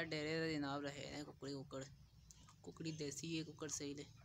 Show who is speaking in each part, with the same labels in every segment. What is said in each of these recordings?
Speaker 1: डेरे जनाब रहे हैं कुकड़ी कुकड़ कुकड़ी देसी है कुकड़ सही ले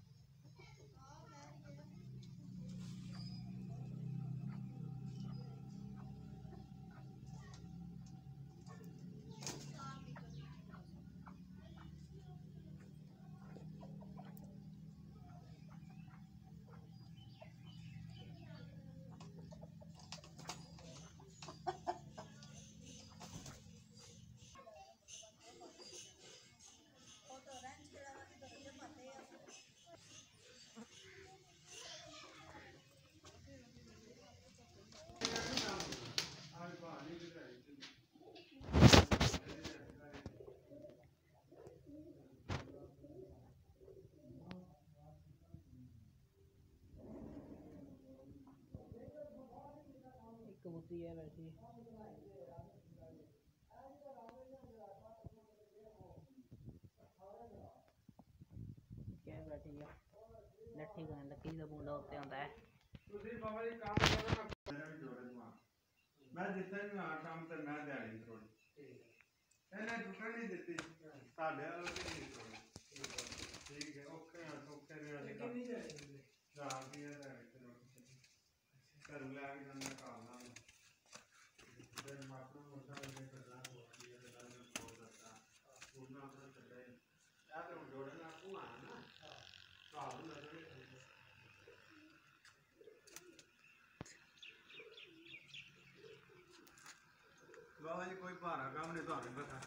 Speaker 2: होती है वैसी क्या बैठी है लट्ठी का लकड़ी का बूंदा होते होता है
Speaker 3: मैं
Speaker 4: जितना भी हाँ काम तो मैं दिहाड़ी थोड़ी नहीं टूटा नहीं देती साढ़े नहीं थोड़ी ਹੁਣ ਜੋੜੇ ਨਾਲ ਤੂੰ ਆ ਨਾ ਘਰ ਨੂੰ ਲੱਗਣੇ ਬਾਬਾ ਜੀ ਕੋਈ ਭਾਰਾ ਕੰਮ ਨਹੀਂ ਤੁਹਾਨੂੰ ਪਤਾ